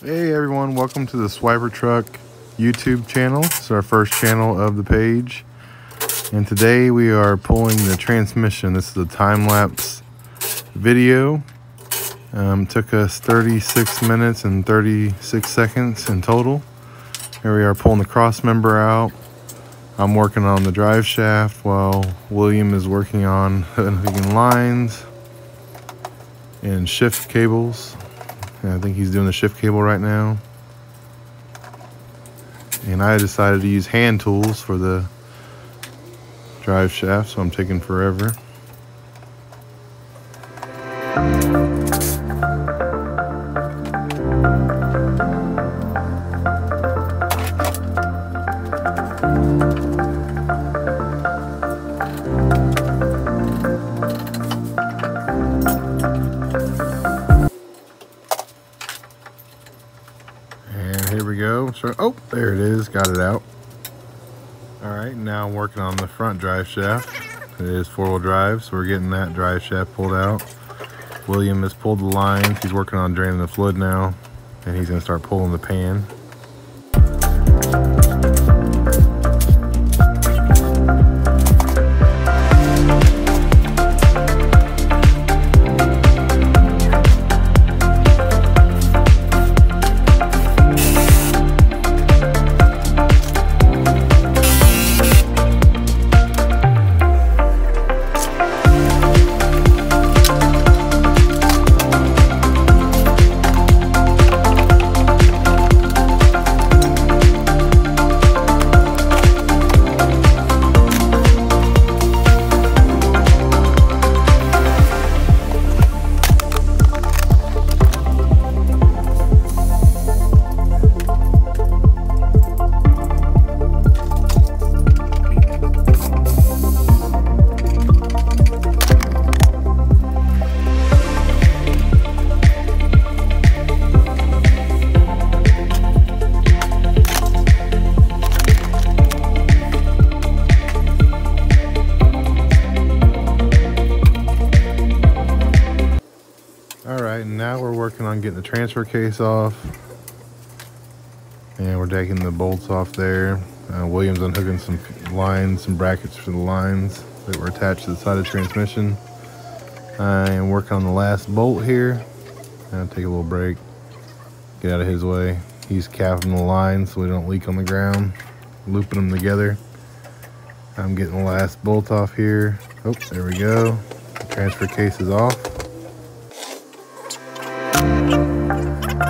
Hey everyone, welcome to the Swiper Truck YouTube channel. It's our first channel of the page. And today we are pulling the transmission. This is a time-lapse video. Um, took us 36 minutes and 36 seconds in total. Here we are pulling the cross member out. I'm working on the drive shaft while William is working on unhooking lines and shift cables. I think he's doing the shift cable right now. And I decided to use hand tools for the drive shaft, so I'm taking forever. Oh, there it is. Got it out. All right, now I'm working on the front drive shaft. It is four-wheel drive, so we're getting that drive shaft pulled out. William has pulled the lines. He's working on draining the fluid now, and he's going to start pulling the pan. Working on getting the transfer case off. And we're taking the bolts off there. Uh, Williams unhooking some lines, some brackets for the lines that were attached to the side of the transmission. I am working on the last bolt here. I'll take a little break, get out of his way. He's capping the lines so we don't leak on the ground, looping them together. I'm getting the last bolt off here. Oh, there we go. The transfer case is off.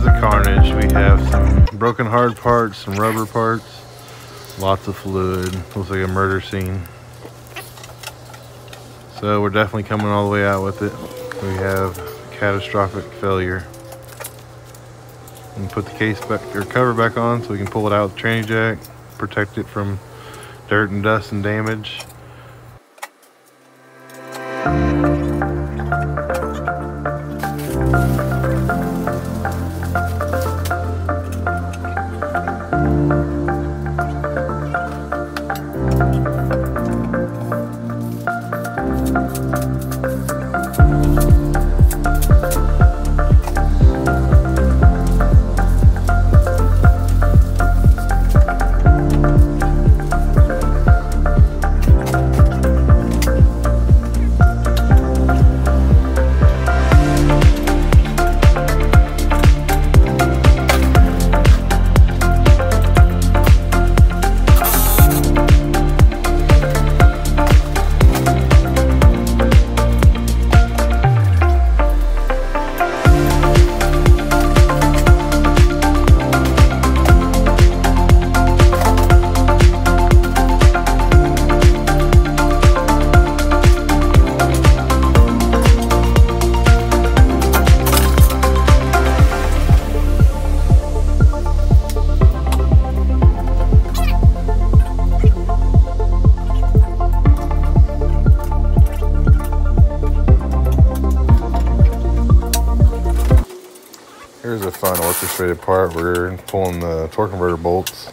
carnage. We have some broken hard parts, some rubber parts, lots of fluid. Looks like a murder scene. So we're definitely coming all the way out with it. We have catastrophic failure. And put the case back or cover back on so we can pull it out with tranny jack, protect it from dirt and dust and damage. Frustrated part. We're pulling the torque converter bolts.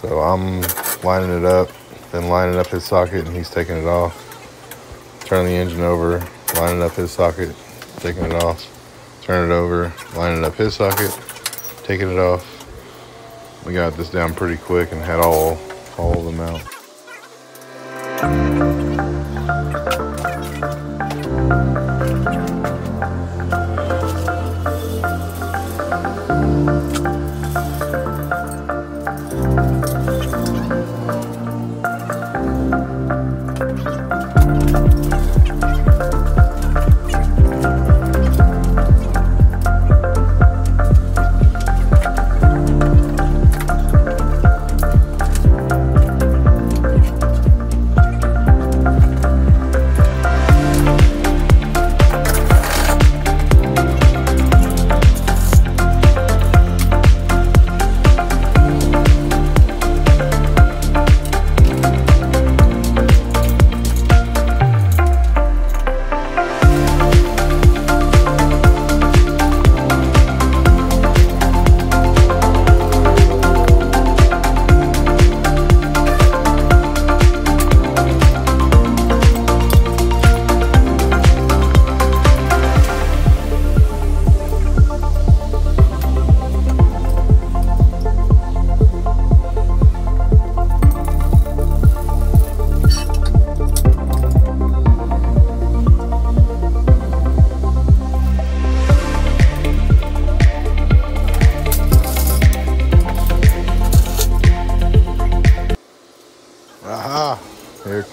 So I'm lining it up, then lining up his socket, and he's taking it off. Turning the engine over, lining up his socket, taking it off. Turn it over, lining up his socket, taking it off. We got this down pretty quick and had all all of them out.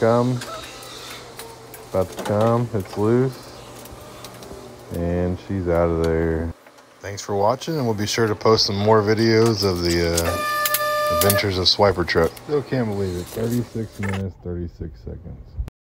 Comes. About to come. It's loose. And she's out of there. Thanks for watching, and we'll be sure to post some more videos of the uh, adventures of Swiper Truck. Still can't believe it. 36 minutes, 36 seconds.